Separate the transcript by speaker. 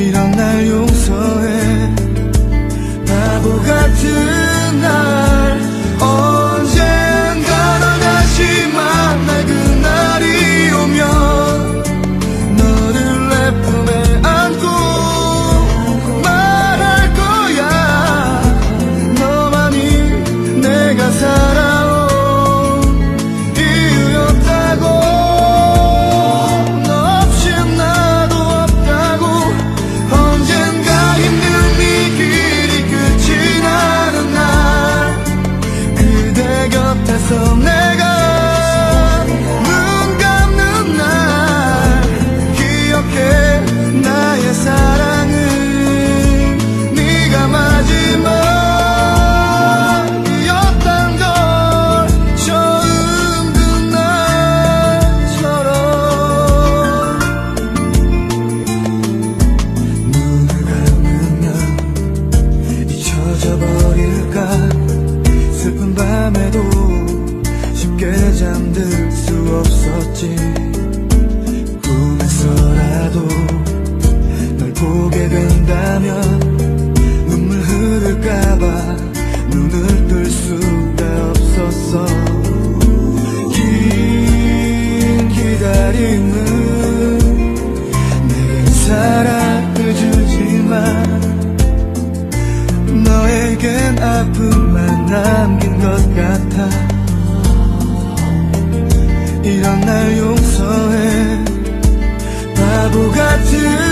Speaker 1: 이런 날 용서해. 바보 같은 소리일까 슬픈 밤에도 쉽게 잠들 수 없었지. 꿈에서라도 널 보게 된다면 눈물 흐를까봐 눈을 뜰 수가 없었어. 이런 날 용서해. 바보 같은